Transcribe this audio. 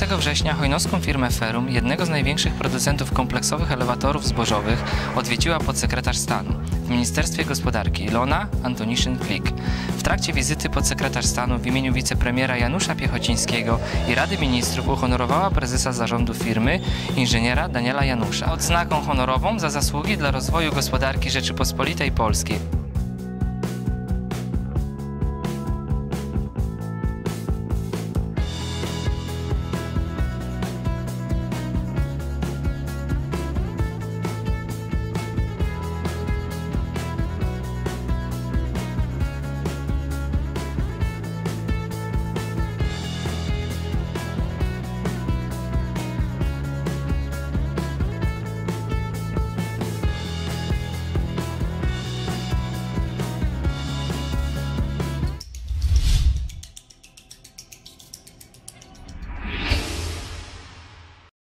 15 września hojnowską firmę Ferum, jednego z największych producentów kompleksowych elewatorów zbożowych, odwiedziła podsekretarz stanu w Ministerstwie Gospodarki Ilona Antoniszyn-Klik. W trakcie wizyty podsekretarz stanu w imieniu wicepremiera Janusza Piechocińskiego i Rady Ministrów uhonorowała prezesa zarządu firmy, inżyniera Daniela Janusza, odznaką honorową za zasługi dla rozwoju gospodarki Rzeczypospolitej Polskiej.